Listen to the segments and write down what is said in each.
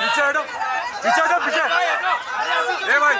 पीछे हटो। पीछे हटो पीछे। ए भाई।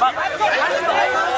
まあ、始まる